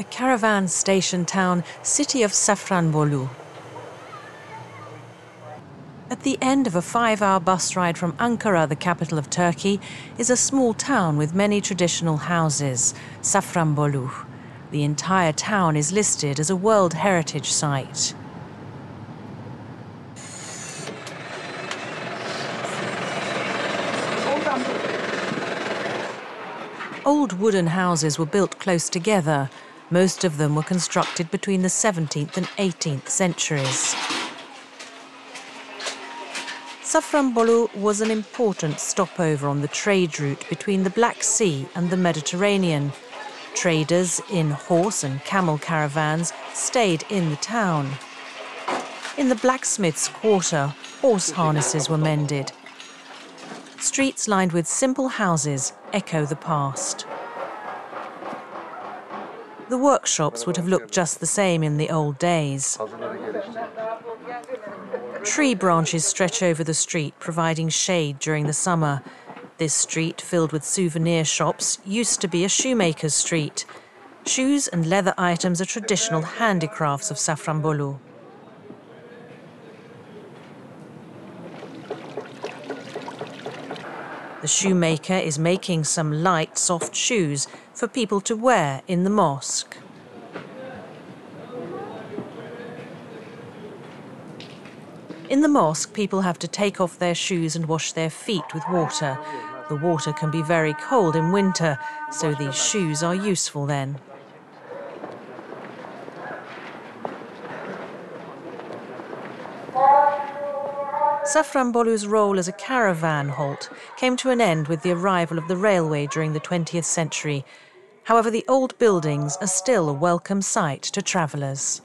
a caravan station town, city of Safranbolu. At the end of a five hour bus ride from Ankara, the capital of Turkey, is a small town with many traditional houses, Safranbolu. The entire town is listed as a World Heritage Site. Old wooden houses were built close together. Most of them were constructed between the 17th and 18th centuries. Safranbolu was an important stopover on the trade route between the Black Sea and the Mediterranean. Traders in horse and camel caravans stayed in the town. In the blacksmith's quarter, horse harnesses were mended. Streets lined with simple houses echo the past. The workshops would have looked just the same in the old days. Tree branches stretch over the street, providing shade during the summer. This street, filled with souvenir shops, used to be a shoemaker's street. Shoes and leather items are traditional handicrafts of Safranbolu. The shoemaker is making some light, soft shoes for people to wear in the mosque. In the mosque, people have to take off their shoes and wash their feet with water. The water can be very cold in winter, so these shoes are useful then. Safranbolu's role as a caravan halt came to an end with the arrival of the railway during the 20th century. However, the old buildings are still a welcome sight to travellers.